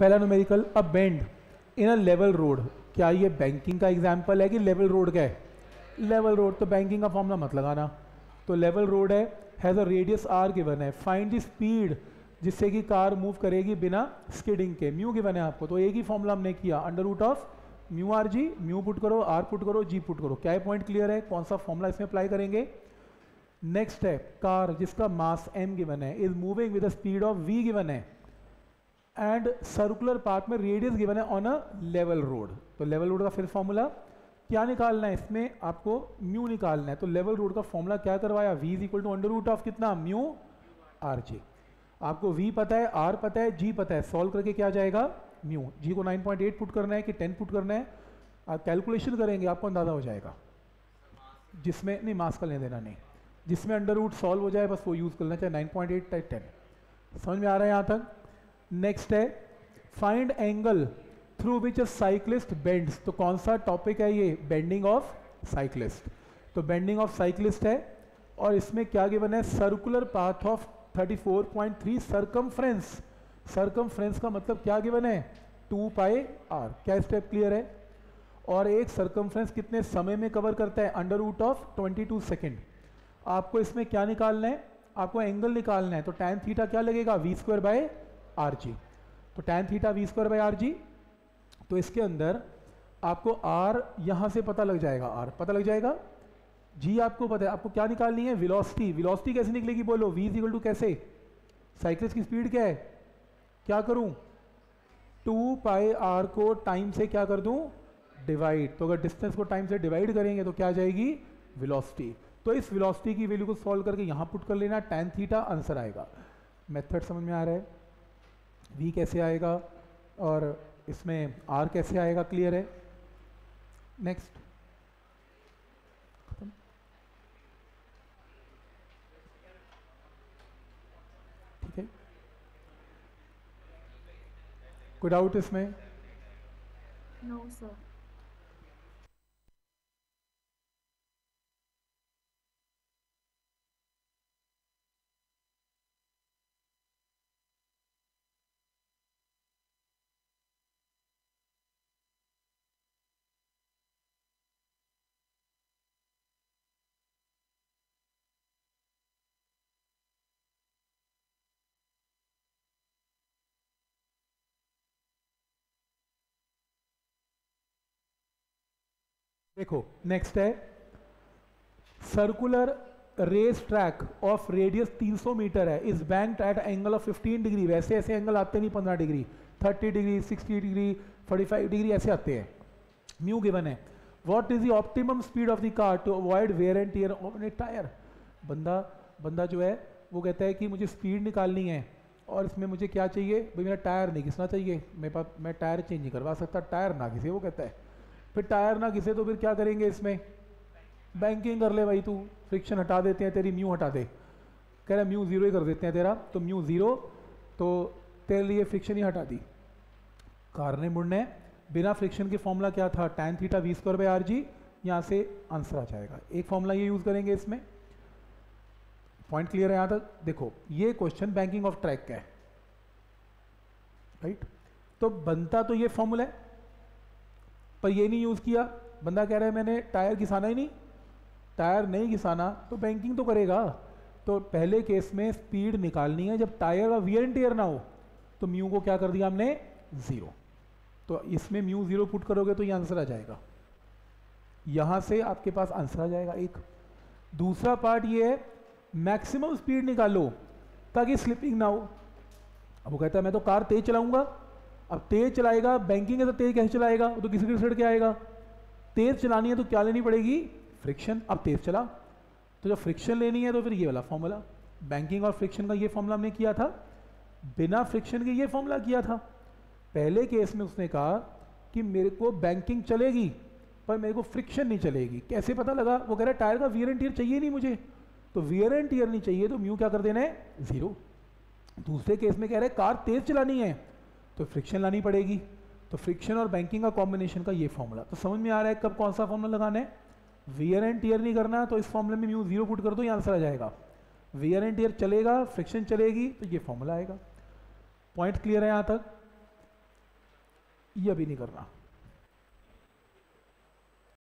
पहला numerical a bend in a level road क्या ये बैंकिंग का एग्ज़ाम्पल है कि लेवल रोड का है? लेवल रोड तो बैंकिंग का फॉर्मूला मत लगाना। तो लेवल रोड है has a radius R given है। फाइंड द स्पीड जिससे कि कार मूव करेगी बिना स्किडिंग के। म्यू गिवन है आपको तो एक ही फॉर्मूला हमने किया। Under root of mu R G mu put करो आर पुट करो जी पुट करो। क्या पॉइंट क्लियर है? कौन सा फॉर्मूला इसमें अप्लाई करेंगे? नेक्स्ट है कार जिसका मास एम गिवन है is moving with speed of V given है। एंड सर्कुलर पाथ में रेडियस गिवन है ऑन अ लेवल रोड तो लेवल रोड का फिर फॉर्मूला क्या निकालना है? इसमें आपको म्यू निकालना है। तो लेवल रोड का फॉर्मूला क्या करवाया? V is equal to under root of कितना? म्यू आर जी आपको v पता है, r पता है, g पता है। सॉल्व करके क्या जाएगा? म्यू g को 9.8 पुट करना है कि 10 पुट करना है? आप कैलकुलेशन करेंगे, आपको अंदाज़ा हो जाएगा। जिसमें, नहीं मास का लेने देना नहीं। जिसमें अंडर रूट सॉल्व हो जाए, बस वो यूज़ करना, चाहे 9.8 टाइप टेन समझ में आ रहा है यहाँ तक? नेक्स्ट है find angle through which a cyclist bends तो कौन सा टॉपिक है ये? बेंडिंग ऑफ़ साइक्लिस्ट तो बेंडिंग ऑफ़ साइक्लिस्ट है, और इसमें क्या गिवन है? Circular path of 34.3 circumference circumference का मतलब क्या गिवन है? टू पाई आर क्या स्टेप क्लियर है? और एक सरकमफ्रेंस कितने समय में कवर करता है? अंडर रूट ऑफ़ 22 सेकेंड आपको इसमें क्या निकालना है? आपको एंगल निकालना है तो टैन थीटा क्या लगेगा? V square by R G तो tan theta V square by R G तो इसके अंदर आपको आर यहाँ से पता लग जाएगा आर पता लग जाएगा? जी, आपको पता है, आपको क्या निकालनी है? विलोसिटी विलोसिटी कैसे निकलेगी बोलो? वी इज़ इक्वल टू कैसे? साइकिल्स की स्पीड क्या है? क्या करूँ? टू पाई आर को टाइम से क्या कर दूँ? डिवाइड तो अगर डिस्टेंस को टाइम से डिवाइड करेंगे तो क्या आ जाएगी? विलोसिटी तो इस वेलोसिटी की वैल्यू को सॉल्व करके यहाँ पुट कर लेना टेन थीटा आंसर आएगा। मेथड समझ में आ रहा है? वी कैसे आएगा और इसमें आर कैसे आएगा क्लियर है? नेक्स्ट ठीक है. कोई डाउट इसमें. No, sir. देखो नेक्स्ट है circular race track of radius 300 metre है। Is banked at angle of 15 degree वैसे ऐसे एंगल आते नहीं 15 डिग्री 30 डिग्री 60 डिग्री 45 डिग्री ऐसे आते हैं। म्यू गिवन है। What is the optimum speed of the car to avoid wear and tear of a tyre बंदा बंदा जो है, वो कहता है कि मुझे स्पीड निकालनी है और इसमें मुझे क्या चाहिए? भाई मेरा टायर नहीं घिसना चाहिए। मेरे पास, मैं टायर चेंज नहीं करवा सकता। टायर ना घिसे, वो कहता है। फिर टायर ना घिसे तो फिर क्या करेंगे इसमें? बैंकिंग कर ले भाई तू। फ्रिक्शन हटा देते हैं, तेरी म्यू हटा दे। कह रहा म्यू ज़ीरो ही कर देते हैं तेरा। तो म्यू ज़ीरो तो तेरे लिए फ्रिक्शन ही हटा दी। कार ने मुड़ने बिना फ्रिक्शन के फॉर्मूला क्या था? Tan theta V square by R G यहाँ से आंसर आ जाएगा। एक फॉर्मूला ये यूज़ करेंगे इसमें। पॉइंट क्लियर है यहाँ तक? देखो, ये क्वेश्चन बैंकिंग ऑफ़ ट्रैक का है। राइट तो बनता तो ये फॉर्मूला है। पर ये नहीं यूज़ किया। बंदा कह रहा है, मैंने टायर घिसाना ही नहीं। टायर नहीं घिसाना तो बैंकिंग तो करेगा। तो पहले केस में स्पीड निकालनी है। जब टायर का वियर एंड टेयर ना हो तो म्यू को क्या कर दिया हमने? ज़ीरो तो इसमें म्यू ज़ीरो पुट करोगे तो ये आंसर आ जाएगा। यहाँ से आपके पास आंसर आ जाएगा एक। दूसरा पार्ट ये है मैक्सिमम स्पीड निकालो, ताकि स्लिपिंग ना हो। अब वो कहता है, मैं तो कार तेज चलाऊँगा। अब तेज चलाएगा बैंकिंग है तो तेज कैसे चलाएगा? तो किसी के सड़ के आएगा। तेज चलानी है तो क्या लेनी पड़ेगी? फ्रिक्शन अब तेज चला। तो जब फ्रिक्शन लेनी है तो फिर ये वाला फॉर्मूला बैंकिंग और फ्रिक्शन का ये फॉर्मूला हमने किया था। बिना फ्रिक्शन के ये फॉर्मूला किया था। पहले केस में उसने कहा कि मेरे को बैंकिंग चलेगी, पर मेरे को फ्रिक्शन नहीं चलेगी। कैसे पता लगा? वो कह रहा है टायर का वियर एंड टीयर चाहिए नहीं मुझे। तो वियर एंड टीयर नहीं चाहिए तो म्यू क्या कर देना है? ज़ीरो दूसरे केस में कह रहे कार तेज चलानी है तो फ्रिक्शन लानी पड़ेगी। तो फ्रिक्शन और बैंकिंग का कॉम्बिनेशन का ये फॉर्मूला तो समझ में आ रहा है कब कौन सा फॉर्मूला लगाना है? वियर एंड टीयर नहीं करना तो इस फॉर्मूले में म्यू ज़ीरो पुट कर दो ये आंसर आ जाएगा। वियर एंड टीयर चलेगा फ्रिक्शन चलेगी तो ये फॉर्मूला आएगा। पॉइंट क्लियर है यहाँ तक? ये अभी नहीं करना।